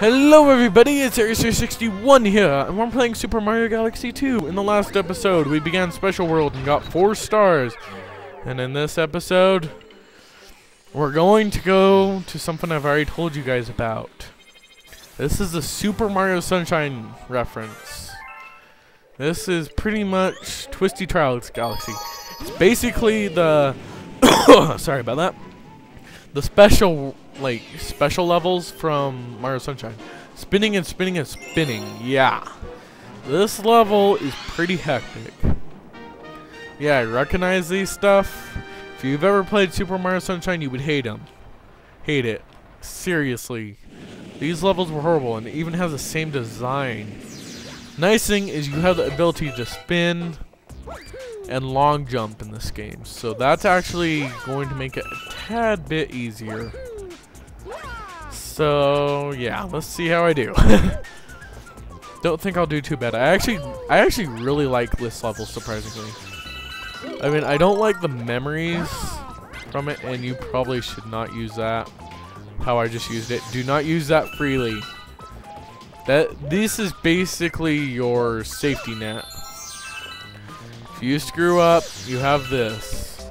Hello everybody, it's Acer61 here, and we're playing Super Mario Galaxy 2. In the last episode, we began Special World and got 4 stars. And in this episode, we're going to go to something I've already told you guys about. This is the Super Mario Sunshine reference. This is pretty much Twisty Trials Galaxy. It's basically the... sorry about that. The special like special levels from Mario Sunshine. Spinning and spinning and spinning. Yeah. This level is pretty hectic. Yeah, I recognize these stuff. If you've ever played Super Mario Sunshine, you would hate them. Hate it. Seriously. These levels were horrible, and it even has the same design. Nice thing is you have the ability to spin and long jump in this game. So that's actually going to make it a tad bit easier. So yeah, let's see how I do. Don't think I'll do too bad. I actually, I actually really like this level, surprisingly. I mean, I don't like the memories from it, and you probably should not use that. How I just used it. Do not use that freely. That this is basically your safety net. If you screw up, you have this.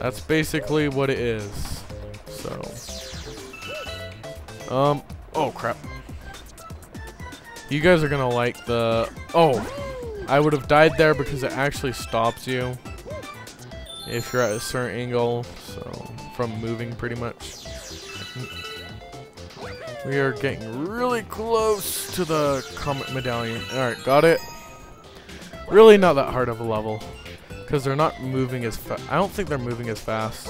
That's basically what it is. So. Um, oh crap. You guys are gonna like the, oh, I would have died there because it actually stops you if you're at a certain angle, so, from moving pretty much. We are getting really close to the Comet Medallion. Alright, got it. Really not that hard of a level. Because they're not moving as fast. I don't think they're moving as fast.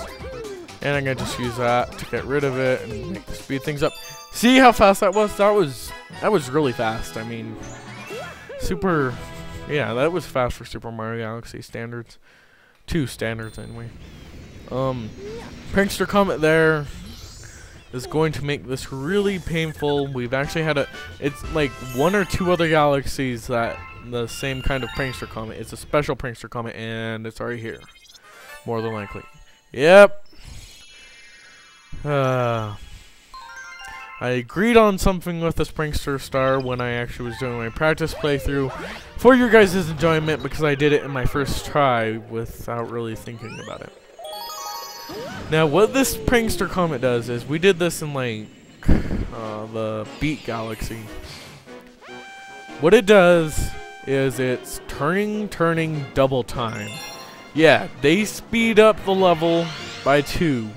And I'm going to just use that to get rid of it and speed things up. See how fast that was? That was that was really fast. I mean, super, yeah, that was fast for Super Mario Galaxy standards. Two standards anyway. Um, Prankster Comet there is going to make this really painful. We've actually had a, it's like one or two other galaxies that the same kind of Prankster Comet. It's a special Prankster Comet and it's already here. More than likely. Yep. Uh, I agreed on something with the Prankster Star when I actually was doing my practice playthrough for your guys' enjoyment because I did it in my first try without really thinking about it. Now, what this Prankster Comet does is we did this in like uh, the Beat Galaxy. What it does is it's turning, turning, double time. Yeah, they speed up the level by two.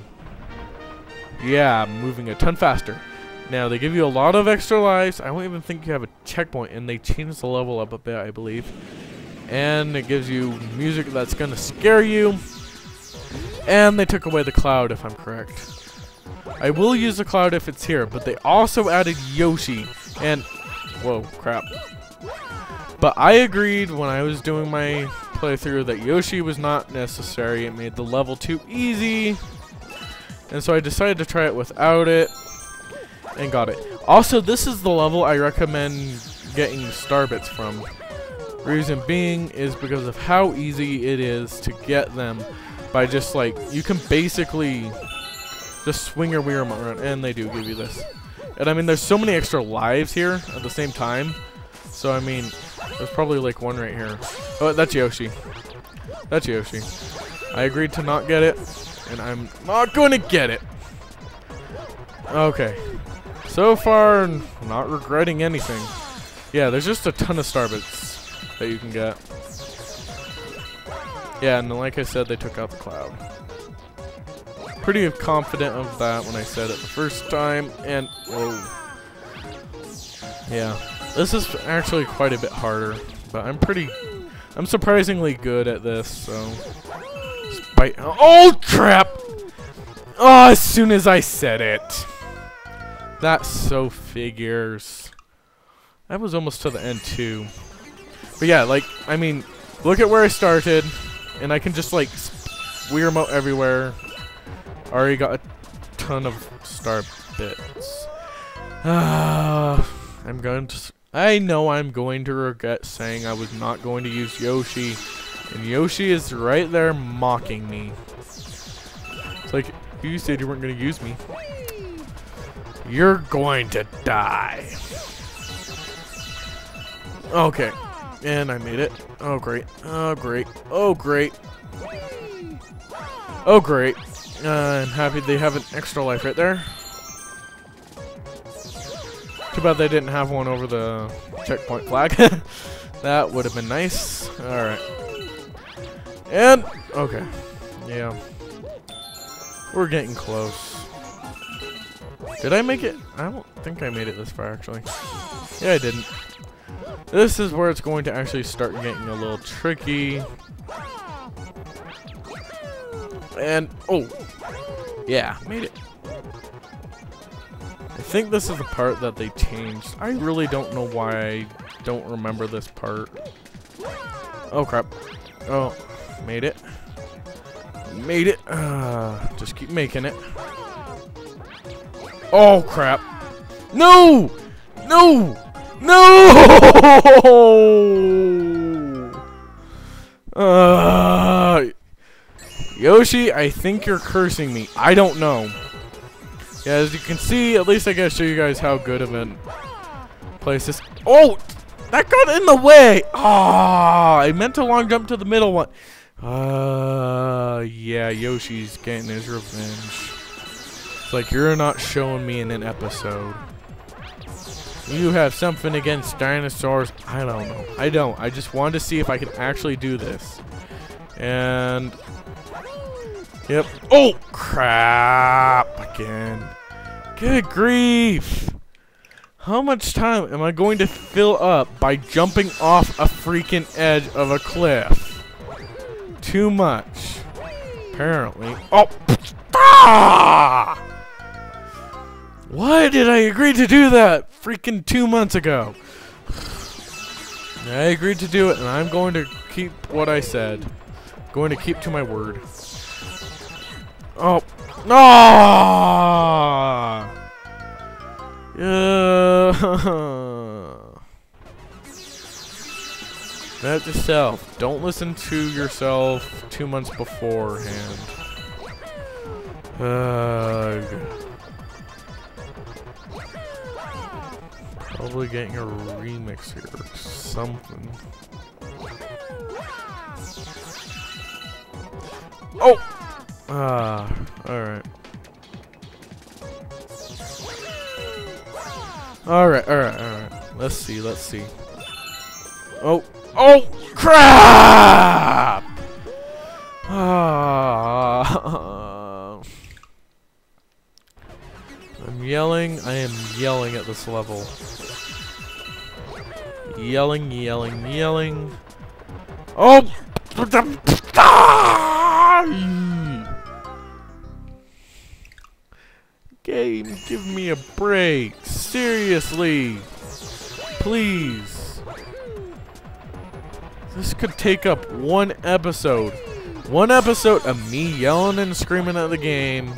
Yeah, moving a ton faster. Now, they give you a lot of extra lives. I don't even think you have a checkpoint, and they changed the level up a bit, I believe. And it gives you music that's going to scare you. And they took away the cloud, if I'm correct. I will use the cloud if it's here, but they also added Yoshi. And, whoa, crap. But I agreed when I was doing my playthrough that Yoshi was not necessary. It made the level too easy. And so I decided to try it without it and got it. Also, this is the level I recommend getting star bits from. Reason being is because of how easy it is to get them by just like, you can basically just swing your Wii remote around, and they do give you this. And I mean, there's so many extra lives here at the same time. So I mean, there's probably like one right here. Oh, that's Yoshi. That's Yoshi. I agreed to not get it, and I'm not going to get it. Okay. So far, not regretting anything. Yeah, there's just a ton of starbits that you can get. Yeah, and like I said, they took out the cloud. Pretty confident of that when I said it the first time, and whoa. Yeah, this is actually quite a bit harder, but I'm pretty, I'm surprisingly good at this, so. Spite, oh crap! Oh, as soon as I said it. That so figures. I was almost to the end too. But yeah, like, I mean, look at where I started, and I can just like Wii remote everywhere. Already got a ton of star bits. I'm going to. I know I'm going to regret saying I was not going to use Yoshi, and Yoshi is right there mocking me. It's like you said you weren't going to use me. You're going to die. Okay. And I made it. Oh, great. Oh, great. Oh, great. Oh, great. Uh, I'm happy they have an extra life right there. Too bad they didn't have one over the checkpoint flag. that would have been nice. Alright. And, okay. Yeah. We're getting close. Did I make it? I don't think I made it this far, actually. Yeah, I didn't. This is where it's going to actually start getting a little tricky. And, oh, yeah, made it. I think this is the part that they changed. I really don't know why I don't remember this part. Oh, crap. Oh, made it. Made it. Uh, just keep making it. Oh, crap. No! No! No! Uh, Yoshi, I think you're cursing me. I don't know. Yeah, as you can see, at least I gotta show you guys how good of a place this. Oh! That got in the way! Ah! I meant to long jump to the middle one. Uh, yeah, Yoshi's getting his revenge. It's like you're not showing me in an episode. You have something against dinosaurs? I don't know. I don't. I just wanted to see if I could actually do this. And... Yep. Oh, crap. Again. Good grief. How much time am I going to fill up by jumping off a freaking edge of a cliff? Too much. Apparently. Oh! Ah! Why did I agree to do that freaking two months ago? I agreed to do it, and I'm going to keep what I said. Going to keep to my word. Oh. No! Yeah. That yourself. Don't listen to yourself two months beforehand. Ugh. Probably getting a remix here or something. Oh! Ah, alright. Alright, alright, alright. Let's see, let's see. Oh, oh, crap! Ah. I'm yelling, I am yelling at this level. Yelling, yelling, yelling. Oh! Game, give me a break. Seriously. Please. This could take up one episode. One episode of me yelling and screaming at the game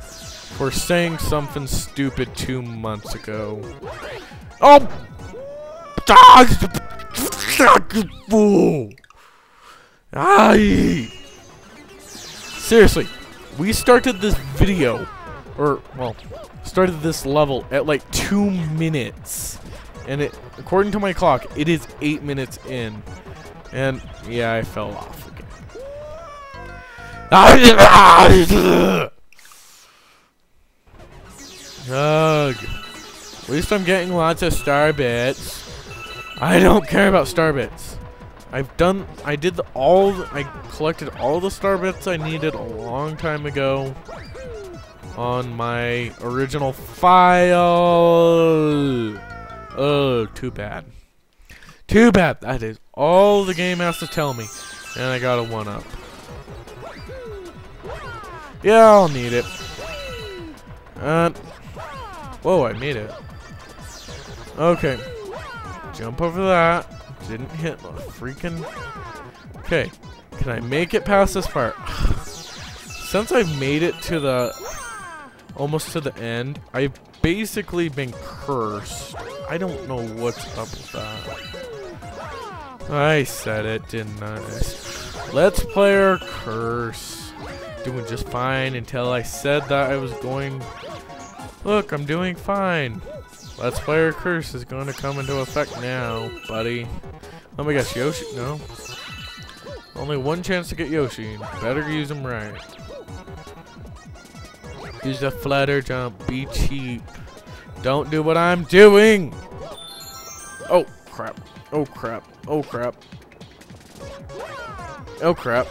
for saying something stupid two months ago. Oh! Fool! Aye! Seriously, we started this video, or, well, started this level at like two minutes. And it, according to my clock, it is eight minutes in. And, yeah, I fell off again. Ugh. At least I'm getting lots of star bits. I don't care about star bits. I've done, I did the, all, I collected all the star bits I needed a long time ago on my original file. Oh, too bad. Too bad. That is all the game has to tell me. And I got a one up. Yeah, I'll need it. Uh, whoa, I made it. Okay. Jump over that. Didn't hit the freaking... Okay. Can I make it past this part? Since I've made it to the... Almost to the end, I've basically been cursed. I don't know what's up with that. I said it, didn't I? Let's player curse. Doing just fine until I said that I was going Look, I'm doing fine. Let's Player Curse is going to come into effect now, buddy. Let me guess, Yoshi? No. Only one chance to get Yoshi. Better use him right. Use the flutter jump. Be cheap. Don't do what I'm doing! Oh, crap. Oh, crap. Oh, crap. Oh, crap.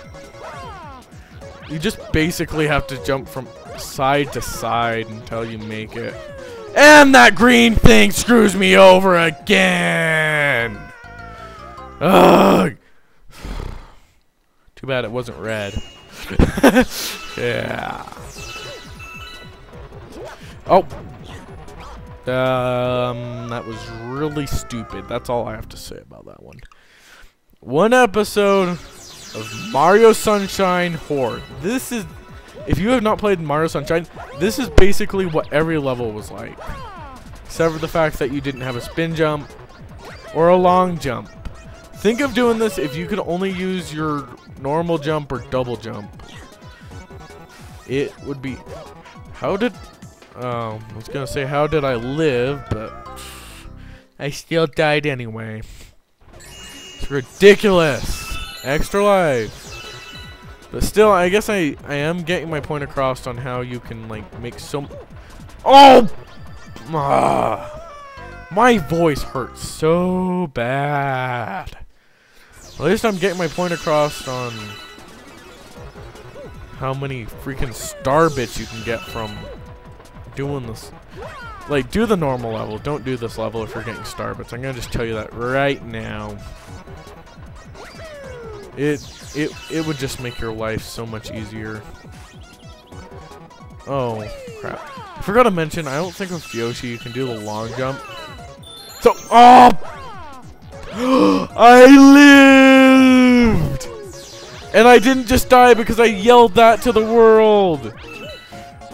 You just basically have to jump from side to side until you make it. And that green thing screws me over again! Ugh! Too bad it wasn't red. yeah. Oh! Um, that was really stupid. That's all I have to say about that one. One episode of Mario Sunshine Horror. This is if you have not played Mario Sunshine, this is basically what every level was like. Except for the fact that you didn't have a spin jump or a long jump. Think of doing this if you could only use your normal jump or double jump. It would be... How did... Oh, I was to say how did I live, but... I still died anyway. It's ridiculous! Extra life! But still, I guess I, I am getting my point across on how you can, like, make some... Oh! Ah, my voice hurts so bad. At least I'm getting my point across on how many freaking star bits you can get from doing this. Like, do the normal level. Don't do this level if you're getting star bits. I'm going to just tell you that right now. It it it would just make your life so much easier. Oh crap! I forgot to mention. I don't think with Yoshi you can do the long jump. So oh, I lived, and I didn't just die because I yelled that to the world.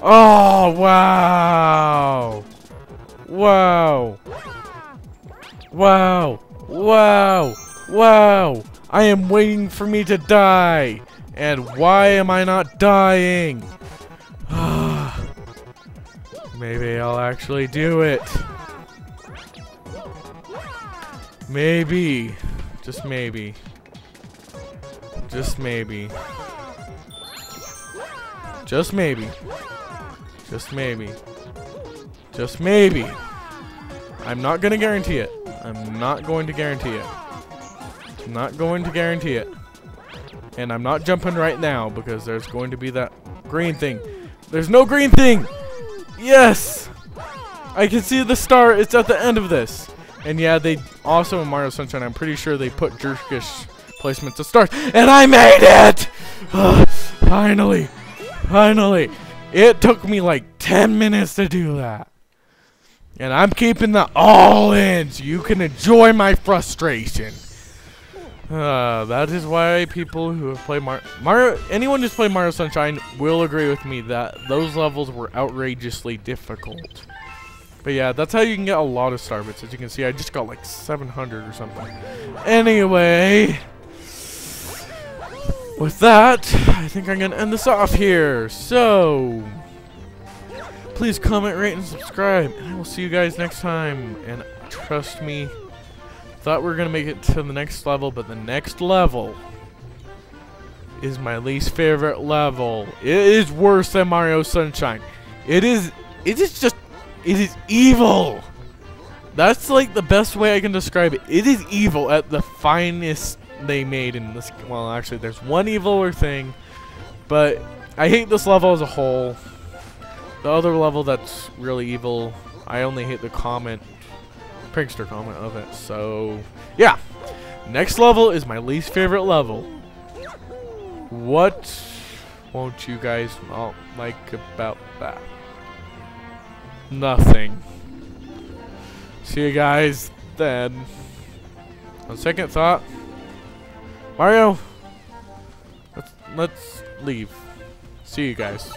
Oh wow! Wow! Wow! Wow! Wow! I am waiting for me to die. And why am I not dying? Maybe I'll actually do it. Maybe. Just maybe. Just maybe. Just maybe. Just maybe. Just maybe. I'm not gonna guarantee it. I'm not going to guarantee it. Not going to guarantee it. And I'm not jumping right now because there's going to be that green thing. There's no green thing! Yes! I can see the star. It's at the end of this. And yeah, they also in Mario Sunshine, I'm pretty sure they put jerkish placements of stars. And I made it! finally. Finally. It took me like 10 minutes to do that. And I'm keeping the all in so you can enjoy my frustration. Uh, that is why people who have played Mar Mario, anyone who's played Mario Sunshine will agree with me that those levels were outrageously difficult. But yeah, that's how you can get a lot of star bits. As you can see, I just got like 700 or something. Anyway, with that, I think I'm going to end this off here. So, please comment, rate, and subscribe. And I will see you guys next time. And trust me, Thought we were going to make it to the next level, but the next level is my least favorite level. It is worse than Mario Sunshine. It is, it is just, it is evil. That's like the best way I can describe it. It is evil at the finest they made in this. Well, actually, there's one eviler thing, but I hate this level as a whole. The other level that's really evil, I only hate the comet prankster comet of it. So, yeah. Next level is my least favorite level. What won't you guys not like about that? Nothing. See you guys then. On second thought, Mario, let's, let's leave. See you guys.